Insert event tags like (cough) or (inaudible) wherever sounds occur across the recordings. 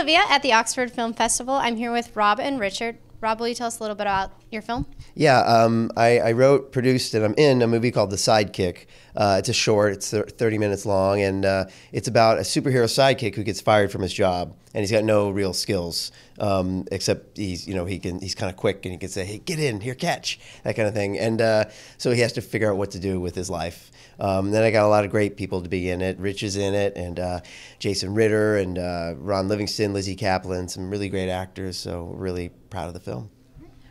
Olivia at the Oxford Film Festival. I'm here with Rob and Richard. Rob, will you tell us a little bit about your film? Yeah, um, I, I, wrote, produced, and I'm in a movie called The Sidekick. Uh, it's a short, it's 30 minutes long, and uh, it's about a superhero sidekick who gets fired from his job, and he's got no real skills um, except he's you know he can he's kind of quick and he can say hey get in here catch that kind of thing, and uh, so he has to figure out what to do with his life. Um, then I got a lot of great people to be in it. Rich is in it, and uh, Jason Ritter, and uh, Ron Livingston, Lizzy Caplan, some really great actors. So really proud of the film.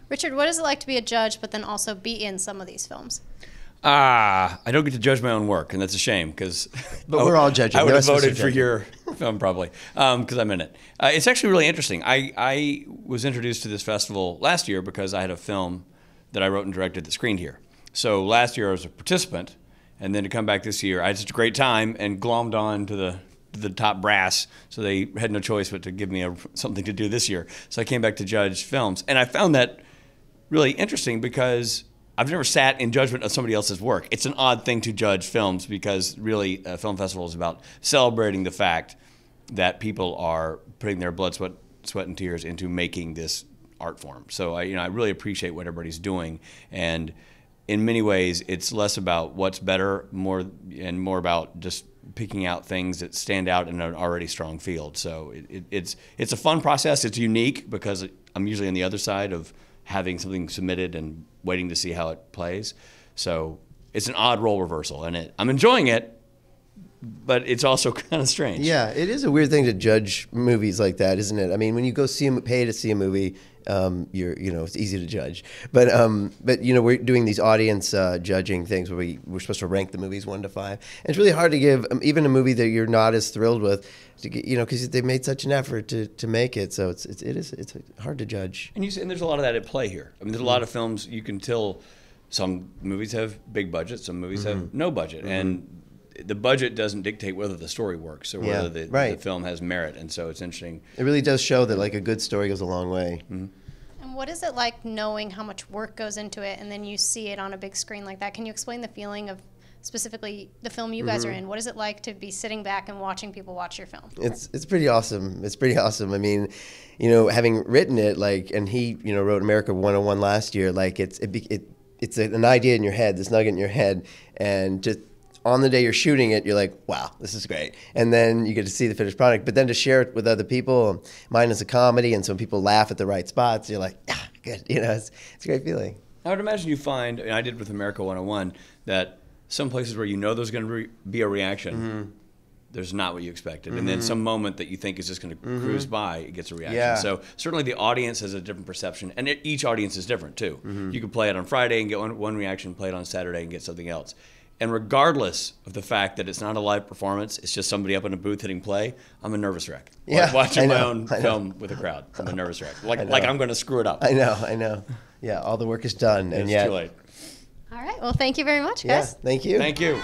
Richard, what is it like to be a judge, but then also be in some of these films? Ah, I don't get to judge my own work, and that's a shame because. But we're all judging. I would have voted for your film probably because um, I'm in it. Uh, it's actually really interesting. I I was introduced to this festival last year because I had a film that I wrote and directed that screened here. So last year I was a participant, and then to come back this year, I had such a great time and glommed on to the the top brass, so they had no choice but to give me a, something to do this year. So I came back to judge films, and I found that really interesting because I've never sat in judgment of somebody else's work. It's an odd thing to judge films because really a film festival is about celebrating the fact that people are putting their blood, sweat, sweat and tears into making this art form. So I, you know, I really appreciate what everybody's doing, and in many ways, it's less about what's better, more and more about just picking out things that stand out in an already strong field. So it, it, it's it's a fun process. It's unique because I'm usually on the other side of having something submitted and waiting to see how it plays. So it's an odd role reversal, and it, I'm enjoying it, but it's also (laughs) kind of strange. Yeah, it is a weird thing to judge movies like that, isn't it? I mean, when you go see a, pay to see a movie, um, you're you know it's easy to judge, but um, but you know we're doing these audience uh, judging things where we we're supposed to rank the movies one to five, and it's really hard to give um, even a movie that you're not as thrilled with, to get, you know because they made such an effort to, to make it, so it's, it's it is it's hard to judge. And you and there's a lot of that at play here. I mean, there's a lot of films you can tell. Some movies have big budgets, some movies mm-hmm. have no budget, mm-hmm. and the budget doesn't dictate whether the story works or whether the, right. the, film has merit, and so it's interesting. It really does show that like a good story goes a long way. Mm-hmm. And what is it like knowing how much work goes into it, and then you see it on a big screen like that? Can you explain the feeling of specifically the film you guys mm-hmm. are in? What is it like to be sitting back and watching people watch your film? It's it's pretty awesome. It's pretty awesome. I mean, you know, having written it, like, and he, you know, wrote America 101 last year. Like, it's it, it it's an idea in your head, this nugget in your head, and just on the day you're shooting it, you're like, wow, this is great. And then you get to see the finished product. But then to share it with other people, mine is a comedy, and some people laugh at the right spots. You're like, ah, good. (laughs) You know, it's, it's a great feeling. I would imagine you find, and I did with America 101, that some places where you know there's going to re- be a reaction, mm-hmm. there's not what you expected. Mm-hmm. And then mm-hmm. some moment that you think is just going to mm-hmm. cruise by, it gets a reaction. Yeah. So certainly the audience has a different perception, and it, each audience is different too. Mm-hmm. You could play it on Friday and get one, one reaction, play it on Saturday and get something else. And regardless of the fact that it's not a live performance, it's just somebody up in a booth hitting play, I'm a nervous wreck. Yeah, like watching my own film with a crowd, I'm a nervous wreck. Like, like I'm going to screw it up. I know, I know. Yeah, all the work is done. and it's yet, too late. All right. Well, thank you very much, guys. Yeah, thank you. Thank you.